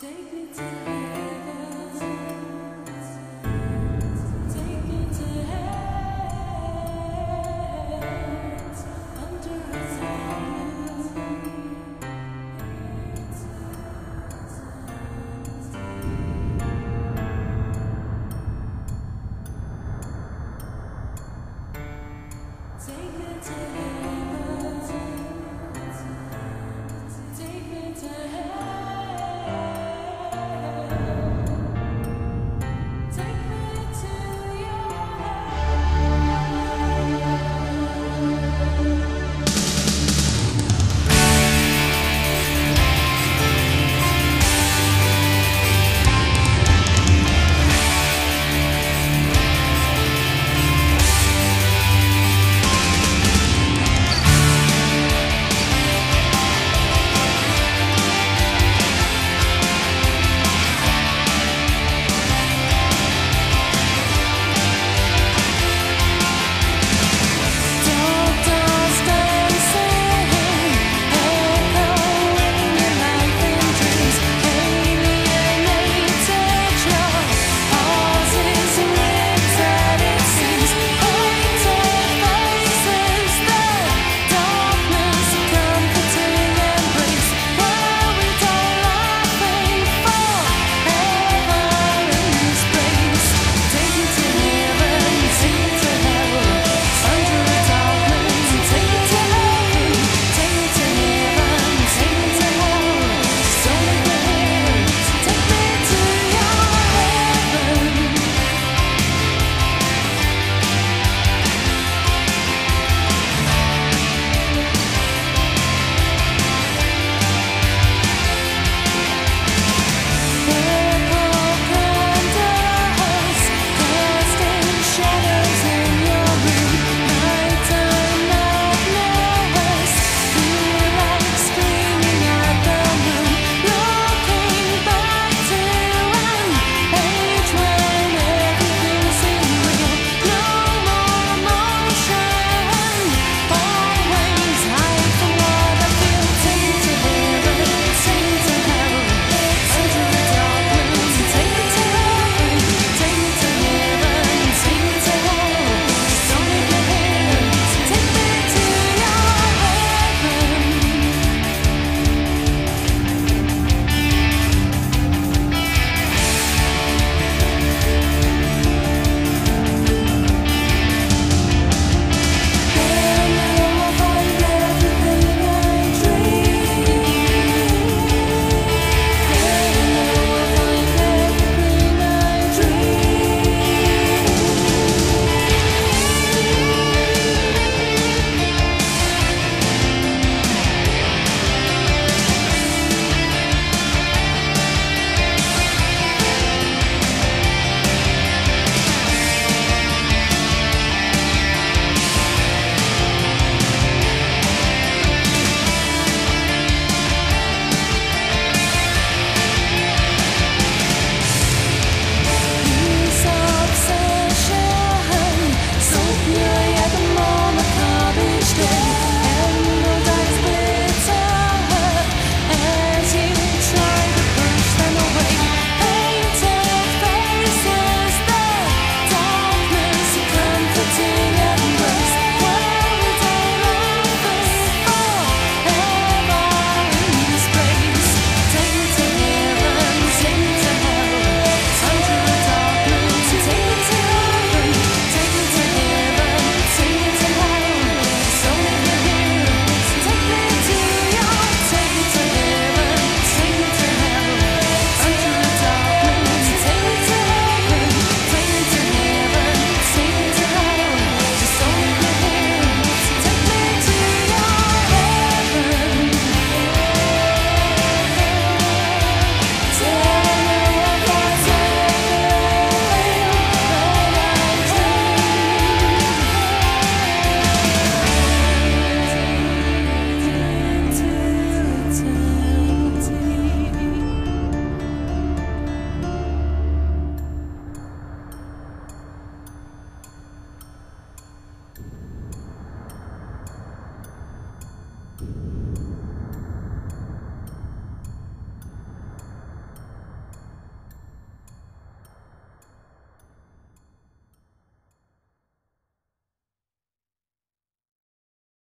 Take me to heaven.